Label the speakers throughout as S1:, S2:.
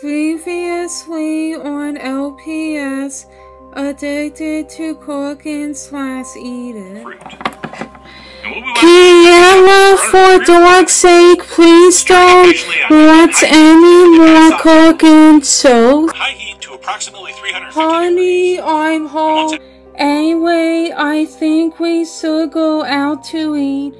S1: Previously on LPS, addicted to cooking slash eating.
S2: fruit. And what we
S1: Kiara, for dog's sake, please don't want any more cooking so.
S2: high heat to approximately 350
S1: Honey. I'm home. Anyway, I think we should go out to eat.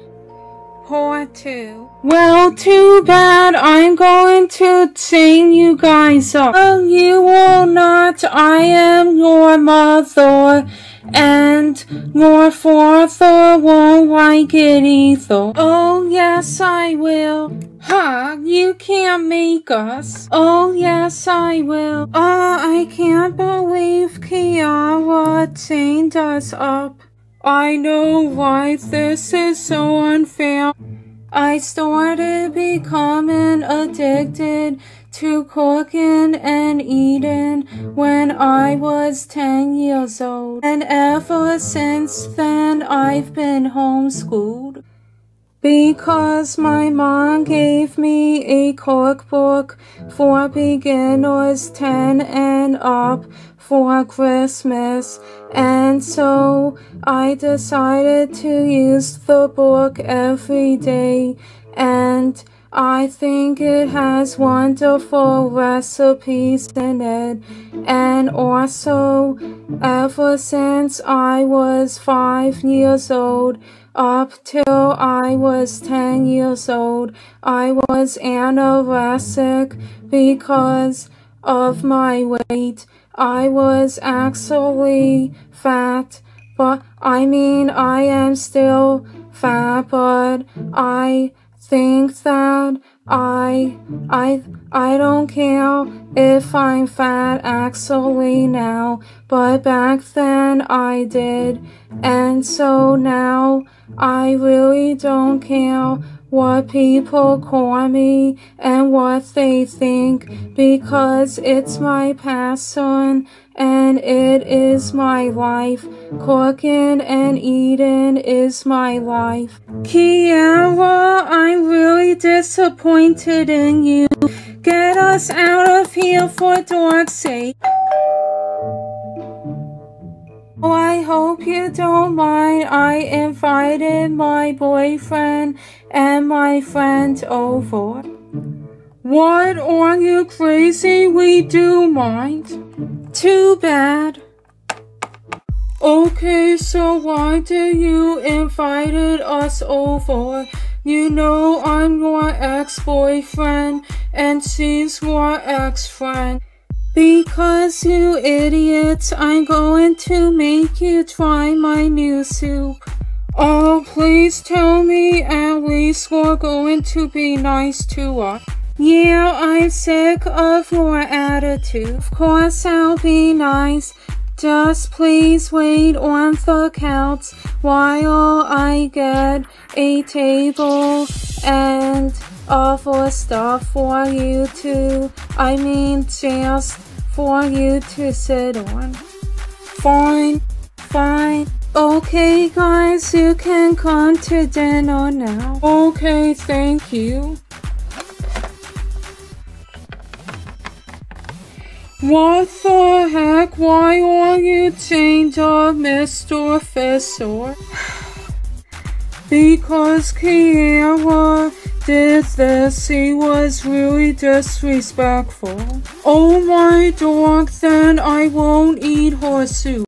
S1: Part two. Well, too bad. I'm going to chain you guys up. Oh, you will not. I am your mother. And your father won't like it either. Oh, yes, I will. Ha, you can't make us. Oh, yes, I will. Oh, I can't believe Kiara chained us up. I know why this is so unfair. I started becoming addicted to cooking and eating when I was 10 years old. And ever since then, I've been homeschooled. Because my mom gave me a cookbook for beginners 10 and up for Christmas, and so I decided to use the book every day, and I think it has wonderful recipes in it, and also ever since I was five years old, up till I was 10 years old, I was anorexic because of my weight. I was actually fat, but I mean, I am still fat, but I think that I, I, I don't care if I'm fat actually now, but back then I did, and so now I really don't care what people call me and what they think because it's my passion and it is my life. Cooking and eating is my life. Kiara, disappointed in you. Get us out of here for dog's sake. Oh, I hope you don't mind. I invited my boyfriend and my friend over. What are you crazy? We do mind. Too bad. Okay, so why did you invited us over? You know I'm your ex-boyfriend and she's your ex-friend. Because you idiots, I'm going to make you try my new soup. Oh, please tell me at least we're going to be nice to us. Yeah, I'm sick of your attitude. Of course I'll be nice. Just please wait on the couch while I get a table and other stuff for you to, I mean just for you to sit on. Fine, fine. Okay guys, you can come to dinner now. Okay, thank you. What the heck? Why are you chained up, Mr. Fisher? because Kiara did this, he was really disrespectful. Oh my dog, then I won't eat horse soup.